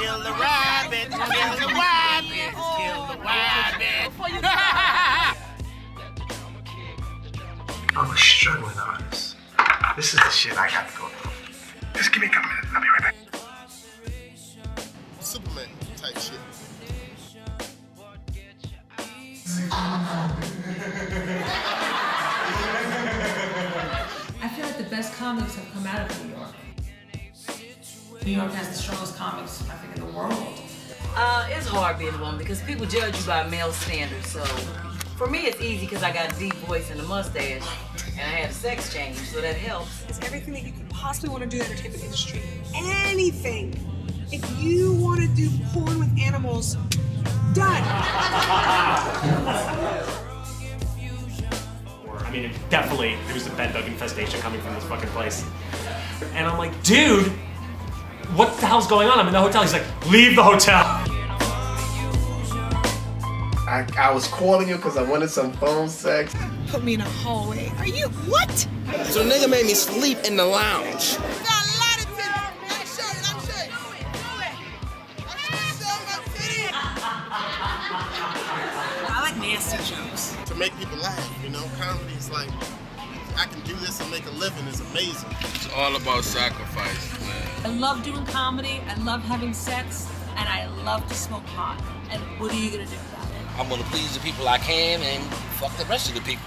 Kill the rabbit, kill the rabbit, kill the rabbit. I'm a struggling artist. This is the shit I got to go through. Just give me a couple minutes. I'll be right back. Superman type shit. I feel like the best comics have come out of New York. New York has the strongest comics, I think, in the world. Uh, it's hard being a woman because people judge you by male standards. So for me, it's easy because I got a deep voice and a mustache, and I had a sex change, so that helps. It's everything that you could possibly want to do in the entertainment industry. Anything. If you want to do porn with animals, done. I mean, it definitely, there was a bed bug infestation coming from this fucking place. And I'm like, dude, what the hell's going on? I'm in the hotel. He's like, leave the hotel. I, I was calling you because I wanted some phone sex. Put me in a hallway. Are you what? So nigga made me sleep in the lounge. I like nasty jokes. To make people laugh, you know? Comedy is like, I can do this and make a living is amazing. It's all about sacrifice, man. I love doing comedy, I love having sex, and I love to smoke pot. And what are you gonna do about it? I'm gonna please the people I can and fuck the rest of the people.